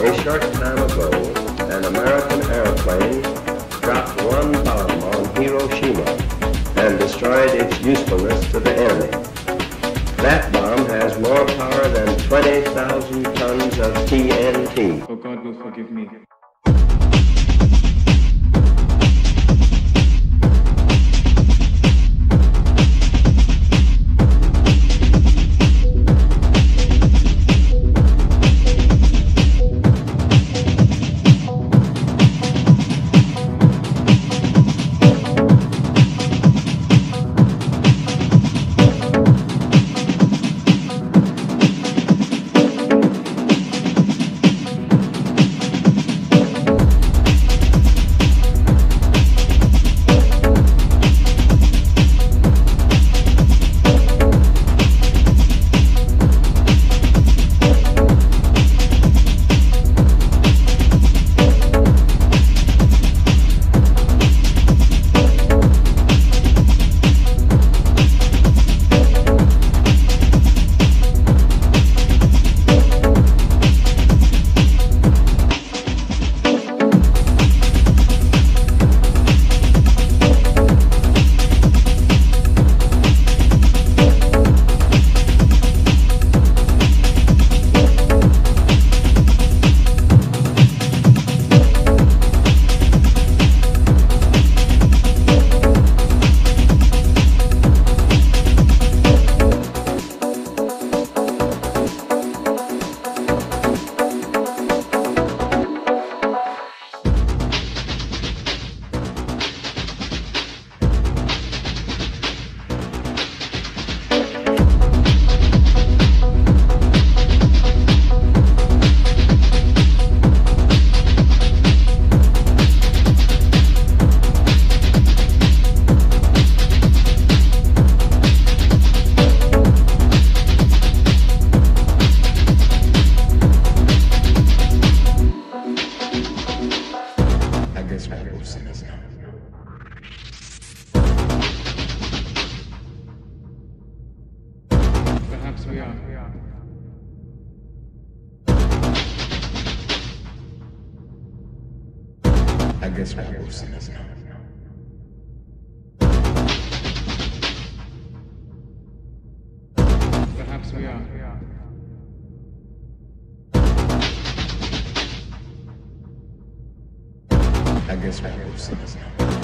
A short time ago, an American airplane dropped one bomb on Hiroshima and destroyed its usefulness to the enemy. That bomb has more power than 20,000 tons of TNT. Oh, God will forgive me. I guess we're both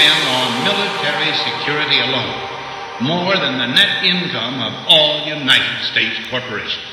spend on military security alone more than the net income of all United States corporations.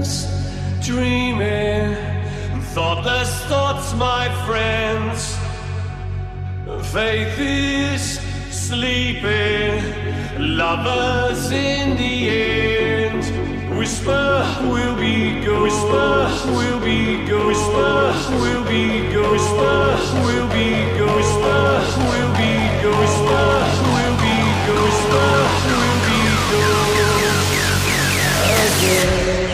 friends, dreaming thoughtless thoughts, my friends. Faith is sleeping, lovers in the end. Whisper, will be go. Whisper, will be go. Whisper, will be go. Whisper, will be go. Whisper, will be go. Whisper, will be go. Whisper, will be go. Again.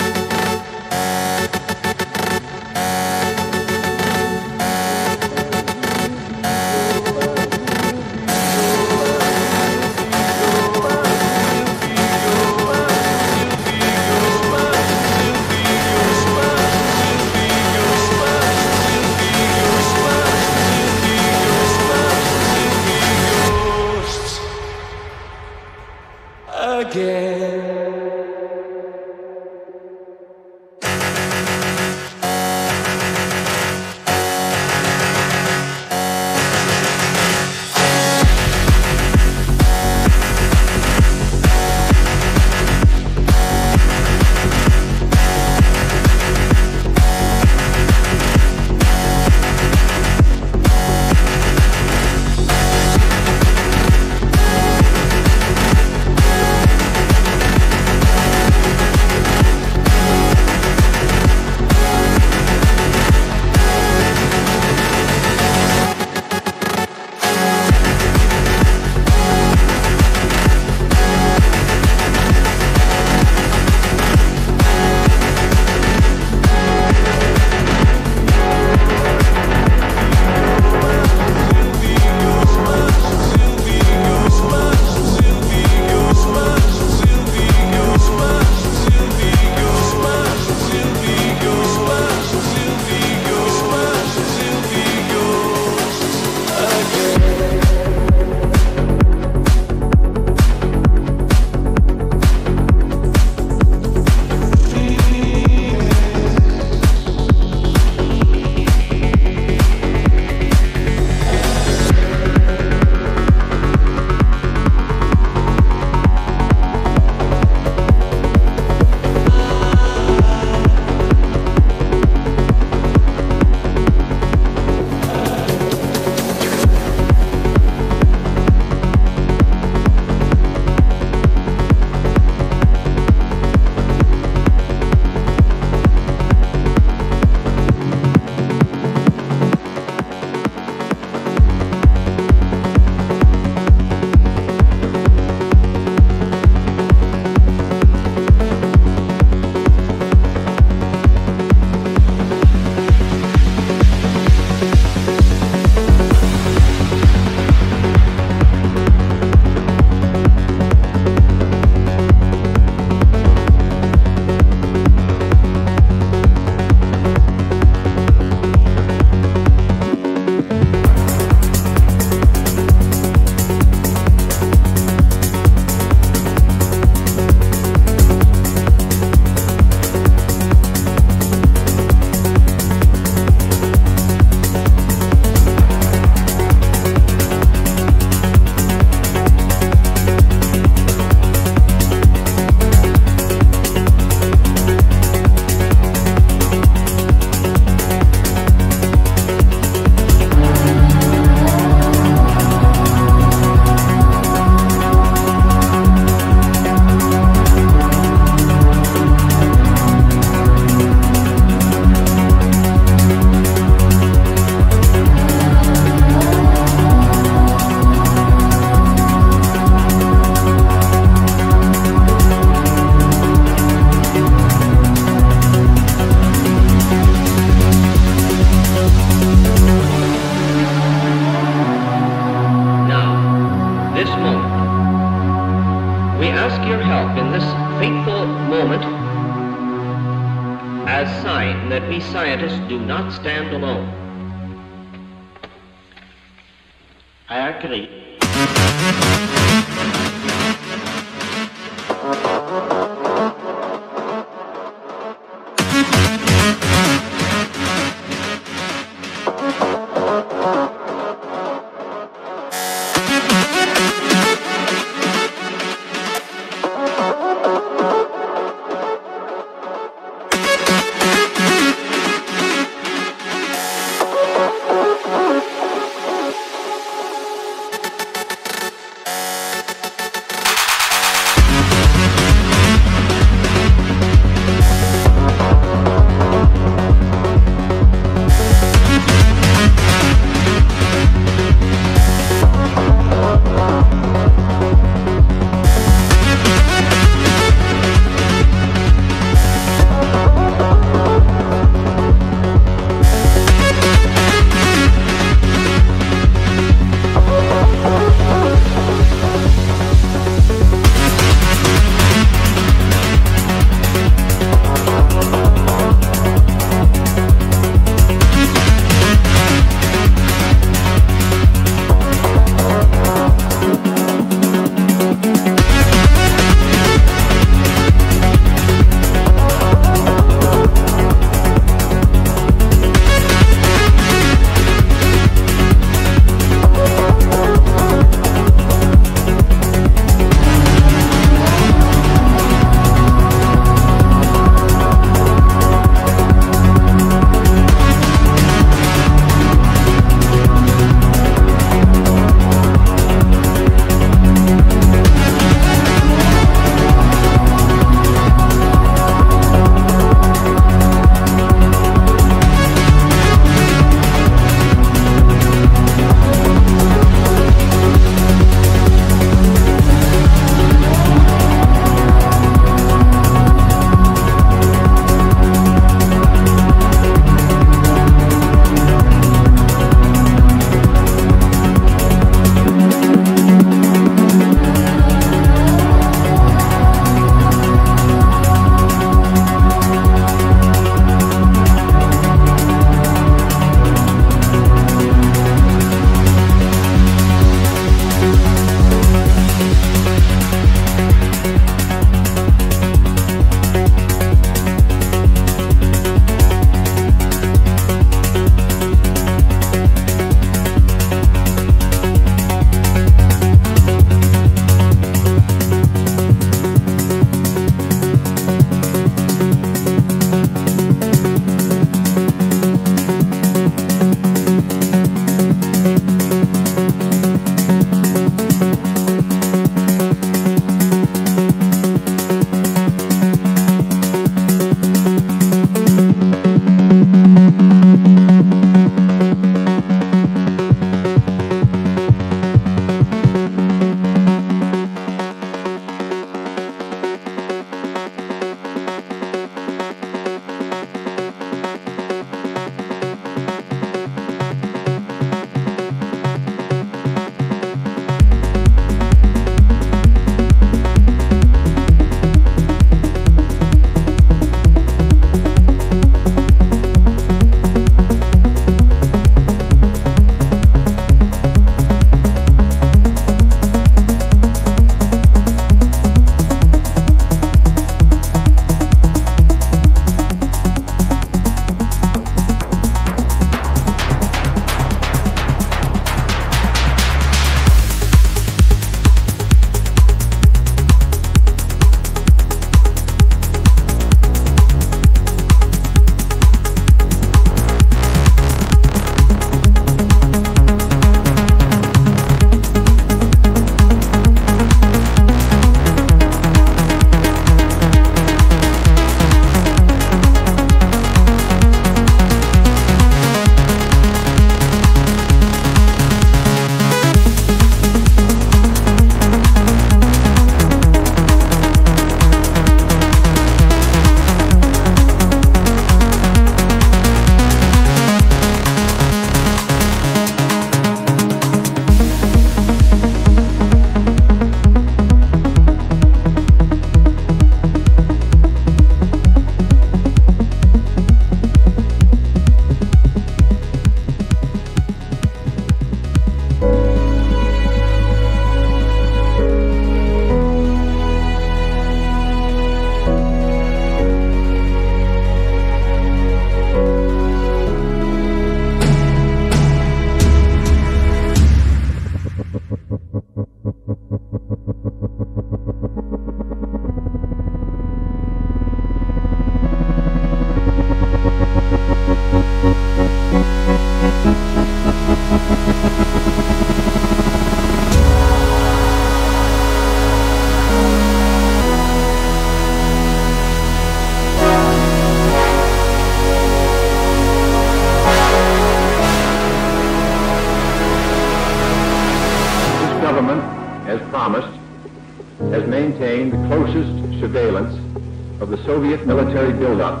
Military buildup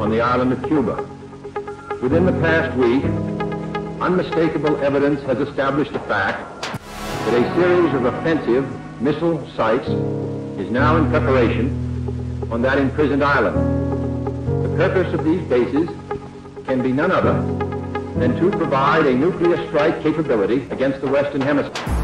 on the island of Cuba. Within the past week, unmistakable evidence has established the fact that a series of offensive missile sites is now in preparation on that imprisoned island. The purpose of these bases can be none other than to provide a nuclear strike capability against the Western Hemisphere.